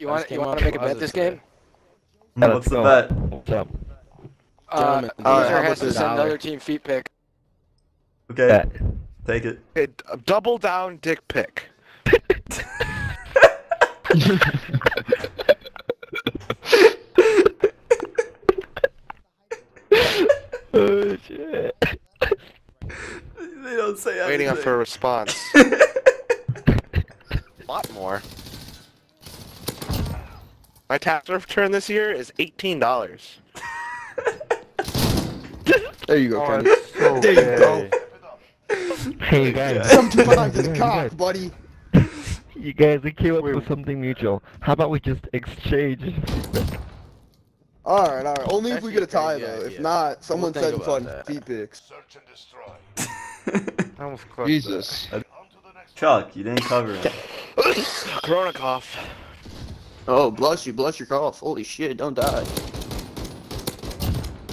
You want you want to make a bet this game? Yeah, What's the bet? What's up? Uh, loser has to send another team feet pick. Okay, Bet. take it. Hey, double down dick pic. Oh shit. They don't say Waiting anything. for a response. a lot more. My tax return this year is eighteen dollars. There you go, Kenny. Oh, There you go. Hey guys. Come to my You guys, you cock, buddy. you guys, we came up with something mutual. How about we just exchange? Alright, alright. Only if we get a tie, Actually, though. yeah, If yeah. not, someone think said about fun that. feet pics. I almost Jesus. Chuck, you didn't cover him. that. Corona cough. Oh, bless you, bless your cough. Holy shit, don't die.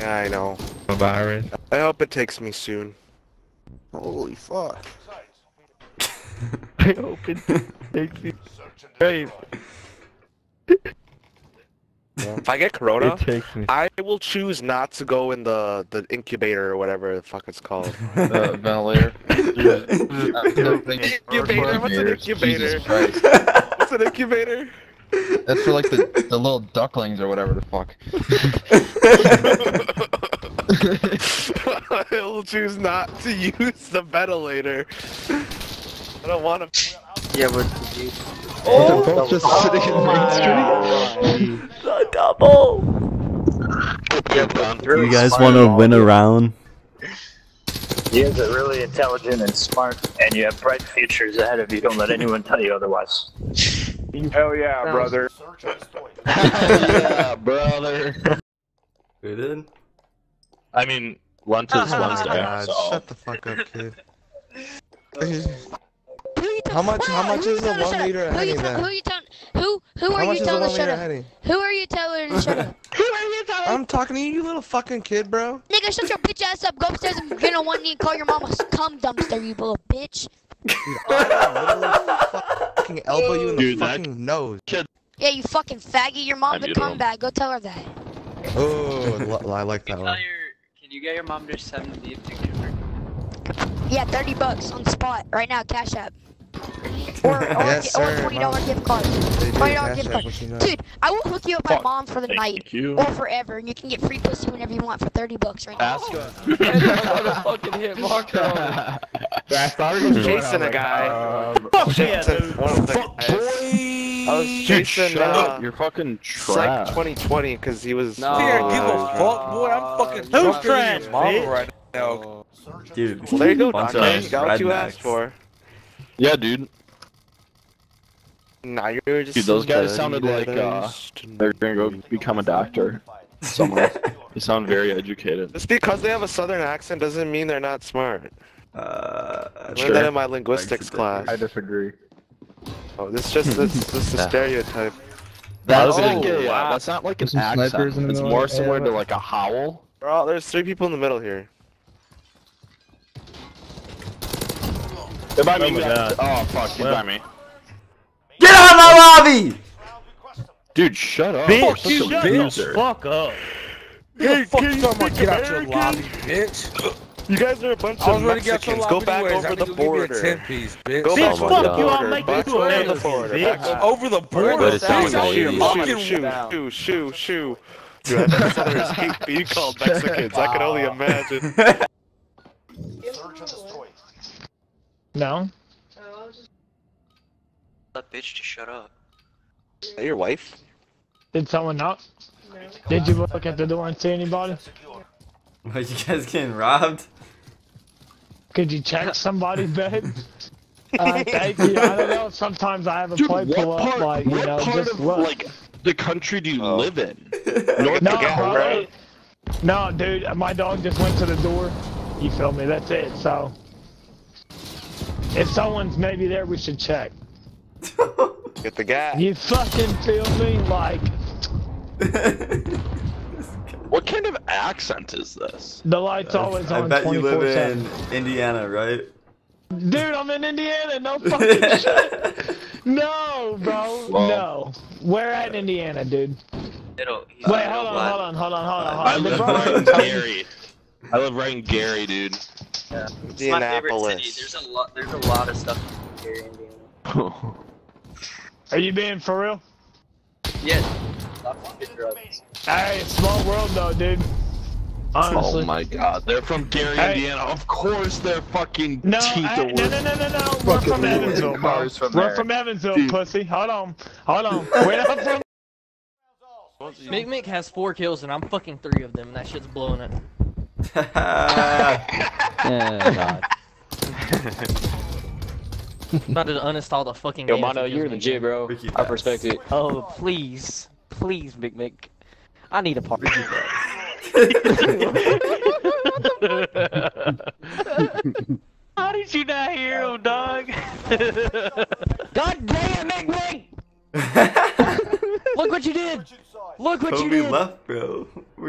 Yeah, I know. A virus. I hope it takes me soon. Holy fuck. I hope it takes you. Hey, If I get corona, it takes me. I will choose not to go in the the incubator or whatever the fuck it's called. uh, ventilator. Incubator? What's an incubator? What's an incubator? That's for like the, the little ducklings or whatever the fuck. I will choose not to use the ventilator. I don't want to. Yeah, but Oh, both just sitting in Main Street. the double. You guys want to win a round? You guys are really intelligent and smart, and you have bright futures ahead of you. Don't let anyone tell you otherwise. Hell yeah, brother. yeah, brother. Who did? I mean, lunch is Wednesday. God, so- shut the fuck up, kid. How much? How much is a one shut liter up? Who you Who then? you telling? Who who are you telling one to shut up? Who are you telling to shut up? Who are you telling? I'm talking to you, you little fucking kid, bro. Nigga, shut your bitch ass up. Go upstairs and get on one knee and call your mama a cum dumpster, you little bitch. Dude, I literally fucking elbow you in the Dude, that- fucking nose. Yeah, you fucking faggot. Your mom's I'm a cum bag. Go tell her that. Oh, I like that one. Can you get your mom to send the ticket? Yeah, 30 bucks on the spot right now, Cash App. Or, or, Yes, or sir, $20 gift card. They do $20 cash gift app card. what you know. Dude, I will hook you up with my mom for the Thank night you. or forever, and you can get free pussy whenever you want for 30 bucks right now. Ask her. fucking hit Marco. I thought I was chasing a guy. Fuck Chasing one of. I was chasing Shut uh, You're fucking Psych trash. 2020 because he was. No. Here, give a fuck, boy. I'm fucking Who's trash, bitch? right now. Dude. Well, there you go, Bunch Dante. of You got what you asked for. Yeah, dude. Nah, you're just. Dude, those guys sounded like, uh, They're gonna go become a doctor. Somewhere. they sound very educated. Just because they have a southern accent doesn't mean they're not smart. Uh, I learned Sure. that in my linguistics Beg to class. differ. disagree. Oh, this just this this a Yeah. stereotype. That's, Oh, like a, wow. that's not like an accent. It's more Yeah, similar to like a howl. Bro, there's three people in the middle here. It might be Oh my God. Oh fuck, he's by me. Get out of my lobby! Dude, shut up. You're such a loser. Fuck up. Hey, Fuck can you you talking about get out your lobby, bitch. You guys are a bunch of ready to get out your Mexicans. Go back anyways. I over need the to give you a border. 10 piece, bitch. Go Bitch, back fuck over the you, I'll border. make Back you a over the border. bitch. Back over Over the border. But it sounds Shoo, like shoo, you. fucking Fucking shoo, shoo, shoo, shoo. Dude, I never saw there hate being called Mexicans. I can only imagine. No. That bitch to shut up. Is that your wife? Did someone knock? Did you look at the door and see anybody? Are you guys getting robbed? Could you check somebody's bed? Uh, thank you. I don't know. Sometimes I have a Dude, play what pull up, part, like you what know, part just of look. like the country do you Oh. live in? North no, Yeah, bro. right. No, dude. My dog just went to the door. You feel me? That's it. So, if someone's maybe there, we should check. Get the gas. You fucking feel me? Like What kind of accent is this? the light's always I on bet you live in Indiana, right? Dude, I'm in Indiana. No fucking shit. No, bro. Well- no. Where at in Indiana, dude? It'll, Wait, it'll hold on, hold on, hold on, hold on, I hold on. live right in Gary. I live right in Gary, dude. It's my favorite city. Indianapolis. There's a lot. There's a lot of stuff here in Indiana. Are you being for real? Yeah. Lots of good drugs. Hey, small world though, dude. Honestly. Oh my god, they're from Gary, Hey. Indiana. Of course, their fucking No, teeth hey, are no, no, no, no, no. We're Fucking from Evansville, bro. from We're there. from Evansville, Dude. pussy. Hold on, hold on. We're not from. Mick Mick has four kills and I'm fucking three of them, and that shit's blowing it. I'm about to uninstall the fucking Yo, game. if Mono, you're the legit, bro. Ricky I Bass. respect it. Oh, please. Please, Big Mick. I need a partner. How did you not hear him, dog? God damn, Big Mick! Look what you did! Look what you Kobe did! left, bro.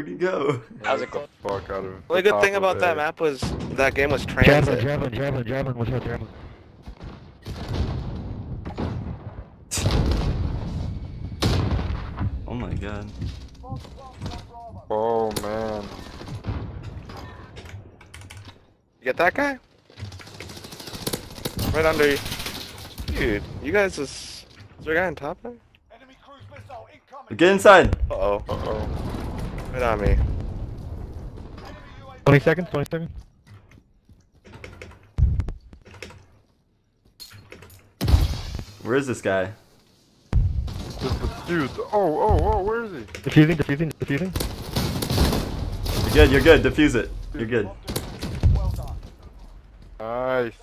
Where'd he go? How's it going? Fuck out of Only the good thing about of that map was that game was Javelin, transit. javelin, javelin, javelin. What's up, javelin? Oh my god. Oh man. You get that guy? Right under you. Dude, you guys is. Is there a guy on top there? Get inside. Uh oh. Uh oh. Right on me. 20 seconds, 20 seconds. Where is this guy? Dude, oh, oh, oh, where is he? Defusing, defusing, defusing. You're good, you're good. Defuse it. You're good. Nice.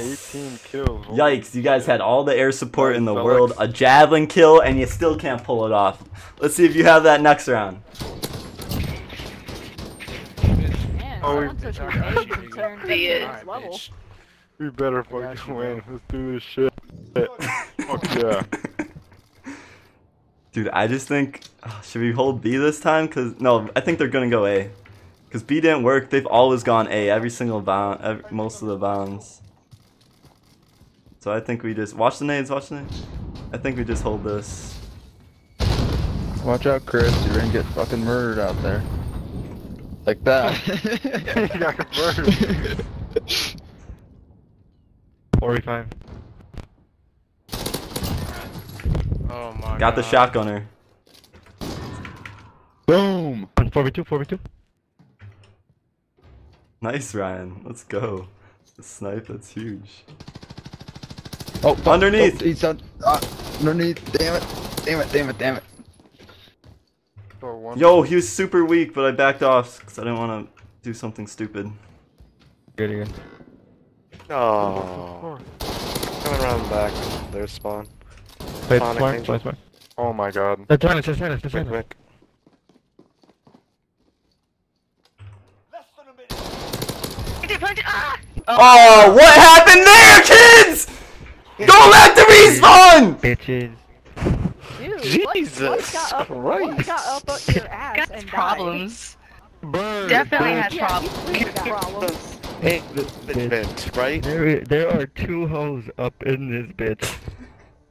18 kills. Holy Yikes, you guys had all the air support in the Nice, world, Alex. a javelin kill, and you still can't pull it off. Let's see if you have that next round. Oh, we, level. we better fucking win. Let's do this shit. Fuck yeah. Dude, I just think, oh, should we hold B this time? Cause no, I think they're gonna go A. Cause B didn't work. They've always gone A every single bound, every, most of the bounds. So I think we just watch the nades. Watch the nades. I think we just hold this. Watch out, Chris. You're gonna get fucking murdered out there. Like that. he got converted. 45. Oh my Got the shotgunner. Boom! 42, 42. Nice, Ryan. Let's go. The snipe. That's huge. Oh, fuck. Underneath. He's on, ah, underneath. Damn it. Damn it, damn it, damn it. Yo, he was super weak, but I backed off because I didn't want to do something stupid. Good again. Oh. Coming around the back. There's spawn. Wait, Sonic smart, Angel. smart, smart. Oh my god. That's silence, that's silence, that's Quick, silence. quick. Oh, what happened there, kids? Go back to respawn! Bitches. Jesus Christ. got up up your ass and problems. Bird. Definitely bird. had problems. problems. Hey, the, the vent, right? There, there are two hoes up in this bitch.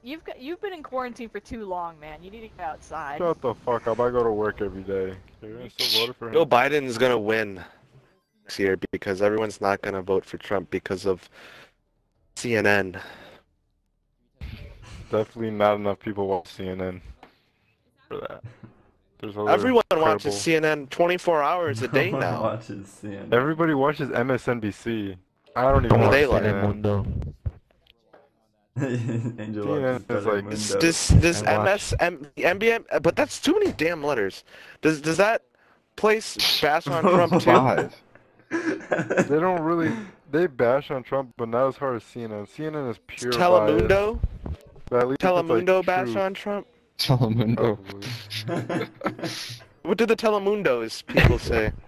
You've got you've been in quarantine for too long, man. You need to get outside. Shut the fuck up. I go to work every day. Okay, I still voted for him. Joe Biden's gonna win next year because everyone's not gonna vote for Trump because of CNN. Definitely not enough people watch CNN for that. There's Everyone credible- watches CNN 24 hours a day No now. watches CNN. Everybody watches MSNBC. I don't even Como watch Daylight. CNN. Telemundo. Angel is like- Telemundo. This this I. MS M, MBM, but that's too many damn letters. Does does that place bash on Trump too? They don't really. They bash on Trump, but not as hard as CNN. CNN is pure Telemundo, bias. Telemundo bash truth, on Trump. Telemundo. probably. What do the Telemundos people say?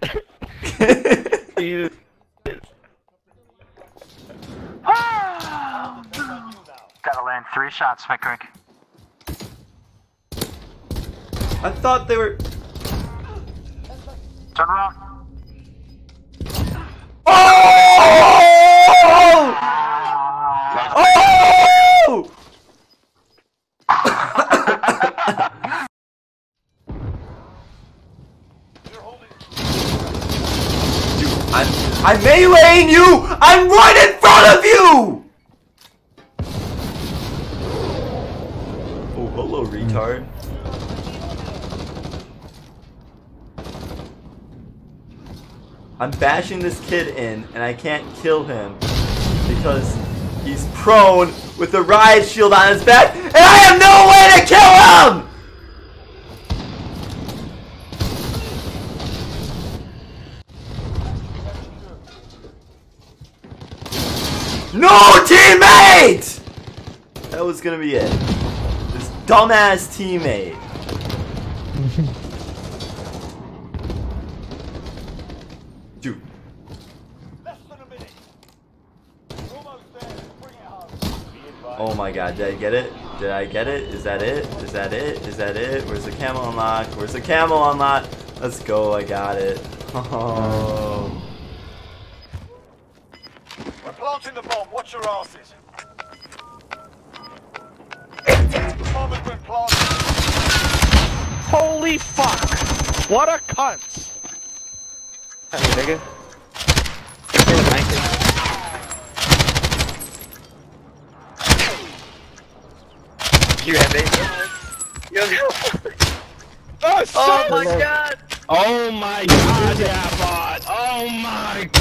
Gotta land three shots, McCrick. I thought they were. Turn around. Oh! Oh! I'm meleeing you! I'm right in front of you! Oh, hello, retard. I'm bashing this kid in, and I can't kill him because he's prone with the riot shield on his back, and I have no way to kill him! No teammate! That was gonna be it. This dumbass teammate. Dude. Oh my god, did I get it? Did I get it? Is that it? Is that it? Is that it? Where's the camel unlock? Where's the camel unlock? Let's go, I got it. Oh. We're planting the bomb. Watch your asses. bomb has been planted. Holy fuck! What a cunt! Hey, nigga. You have it. Yo, yo. Oh, oh my god! Oh my god, yeah, bot. Oh my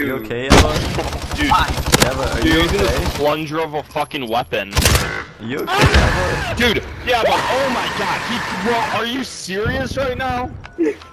You okay, Ella? Dude, Ella, are you dude, using okay? a plunger of a fucking weapon. Are you okay, Ella? Dude, yeah, but oh my god, he, bro, are you serious right now?